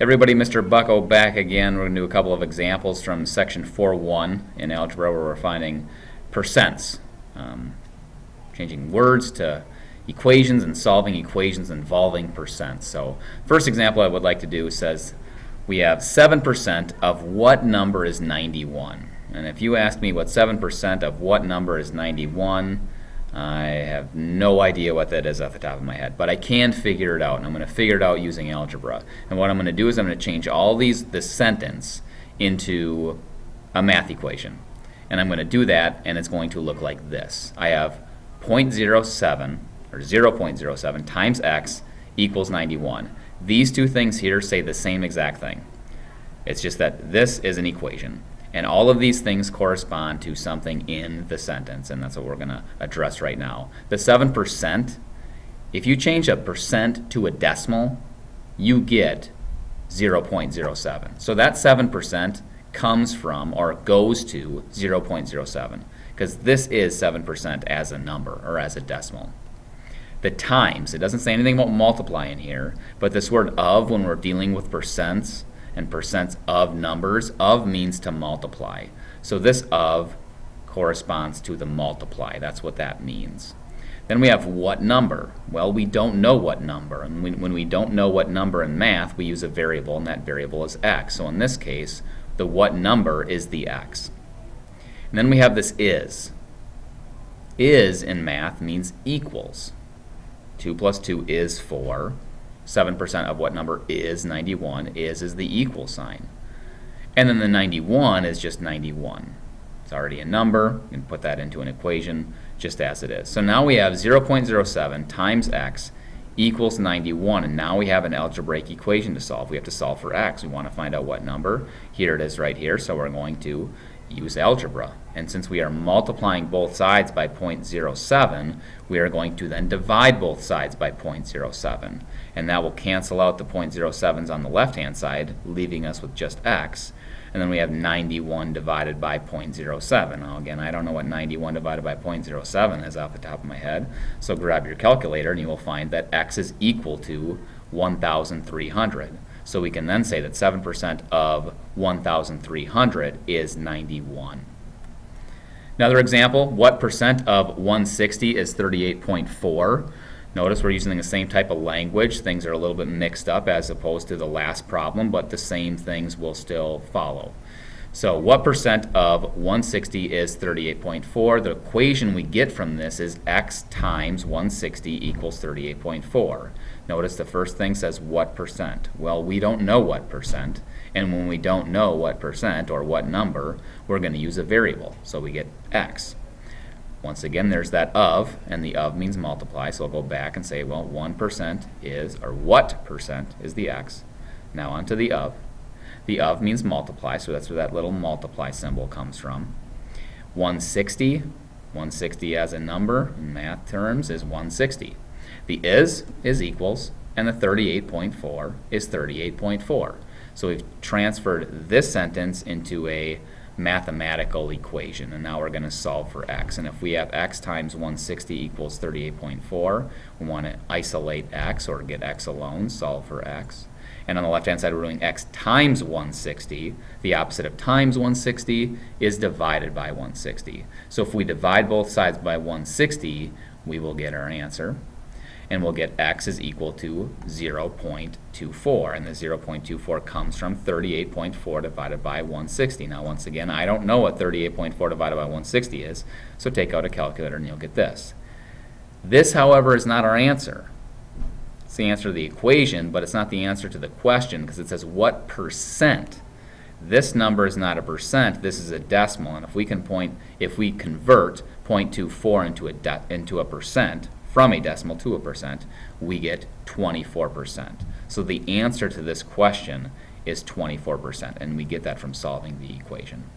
Everybody, Mr. Bucko back again. We're going to do a couple of examples from section 4.1 in algebra where we're finding percents. Um, changing words to equations and solving equations involving percents. So first example I would like to do says we have 7% of what number is 91? And if you ask me what 7% of what number is 91, I have no idea what that is off the top of my head, but I can figure it out, and I'm going to figure it out using algebra. And what I'm going to do is I'm going to change all these this sentence into a math equation. And I'm going to do that, and it's going to look like this. I have 0.07, or 0.07 times x equals 91. These two things here say the same exact thing. It's just that this is an equation. And all of these things correspond to something in the sentence, and that's what we're going to address right now. The 7%, if you change a percent to a decimal, you get 0.07. So that 7% comes from or goes to 0.07 because this is 7% as a number or as a decimal. The times, it doesn't say anything about multiplying here, but this word of when we're dealing with percents, and percents of numbers. Of means to multiply. So this of corresponds to the multiply. That's what that means. Then we have what number? Well, we don't know what number. And when, we don't know what number in math, we use a variable, and that variable is x. So in this case, the what number is the x. And then we have this is. Is in math means equals. 2 plus 2 is 4. 7% of what number is 91 is is the equal sign. And then the 91 is just 91. It's already a number. You can put that into an equation just as it is. So now we have 0.07 times x equals 91. And now we have an algebraic equation to solve. We have to solve for x. We want to find out what number. Here it is right here. So we're going to use algebra. And since we are multiplying both sides by 0.07, we are going to then divide both sides by 0.07. And that will cancel out the 0.07s on the left-hand side, leaving us with just x. And then we have 91 divided by 0.07. Now again, I don't know what 91 divided by 0.07 is off the top of my head. So grab your calculator and you will find that x is equal to 1,300. So we can then say that 7% of 1,300 is 91. Another example, what percent of 160 is 38.4? Notice we're using the same type of language. Things are a little bit mixed up as opposed to the last problem, but the same things will still follow. So what percent of 160 is 38.4? The equation we get from this is x times 160 equals 38.4. Notice the first thing says what percent. Well, we don't know what percent, and when we don't know what percent or what number, we're going to use a variable. So we get x. Once again, there's that of, and the of means multiply, so I'll go back and say, well, 1% is, or what percent is the x. Now onto the of. The of means multiply, so that's where that little multiply symbol comes from. 160, 160 as a number in math terms is 160. The is is equals, and the 38.4 is 38.4. So we've transferred this sentence into a mathematical equation, and now we're going to solve for x. And if we have x times 160 equals 38.4, we want to isolate x or get x alone, solve for x. And on the left-hand side, we're doing x times 160. The opposite of times 160 is divided by 160. So if we divide both sides by 160, we will get our answer and we'll get x is equal to 0.24. And the 0.24 comes from 38.4 divided by 160. Now, once again, I don't know what 38.4 divided by 160 is, so take out a calculator and you'll get this. This, however, is not our answer. It's the answer to the equation, but it's not the answer to the question because it says what percent. This number is not a percent, this is a decimal, and if we can point, if we convert 0.24 into a, into a percent, from a decimal to a percent, we get 24%. So the answer to this question is 24%, and we get that from solving the equation.